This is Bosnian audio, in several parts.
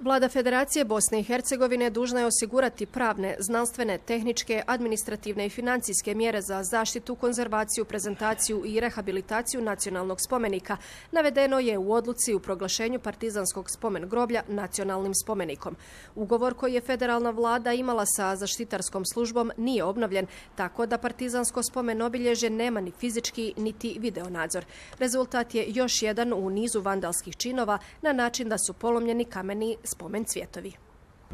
Vlada Federacije Bosne i Hercegovine dužna je osigurati pravne, znanstvene, tehničke, administrativne i financijske mjere za zaštitu, konzervaciju, prezentaciju i rehabilitaciju nacionalnog spomenika. Navedeno je u odluci u proglašenju partizanskog spomen groblja nacionalnim spomenikom. Ugovor koji je federalna vlada imala sa zaštitarskom službom nije obnovljen, tako da partizansko spomen obilježe nema ni fizički niti videonadzor. Rezultat je još jedan u nizu vandalskih činova na način da su polomljeni kameni spomen cvjetovi.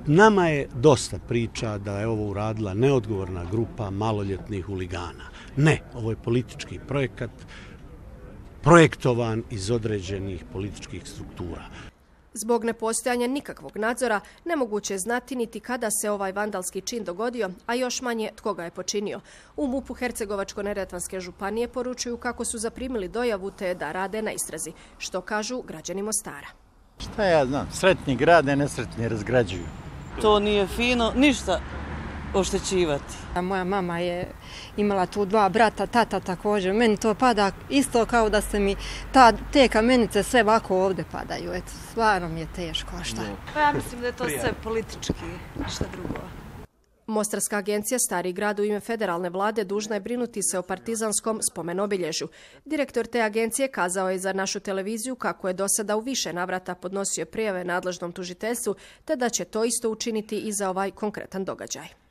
Nama je dosta priča da je ovo uradila neodgovorna grupa maloljetnih huligana. Ne, ovo je politički projekat projektovan iz određenih političkih struktura. Zbog nepostojanja nikakvog nadzora, nemoguće je znati niti kada se ovaj vandalski čin dogodio, a još manje tko ga je počinio. U MUP-u Hercegovačko-Neretvanske županije poručuju kako su zaprimili dojavu te da rade na istrazi, što kažu građani Mostara. Šta ja znam, sretni grade, nesretni razgrađuju. To nije fino, ništa oštećivati. Moja mama je imala tu dva brata, tata također. Meni to pada isto kao da se mi ta, te kamenice sve ovako ovde padaju. Eto, stvarno mi je teško, a šta? Pa ja mislim da je to sve politički, ništa drugo. Mostarska agencija Stari grad u ime federalne vlade dužna je brinuti se o partizanskom spomenobilježu. Direktor te agencije kazao je za našu televiziju kako je do sada u više navrata podnosio prijave nadležnom tužiteljstvu, te da će to isto učiniti i za ovaj konkretan događaj.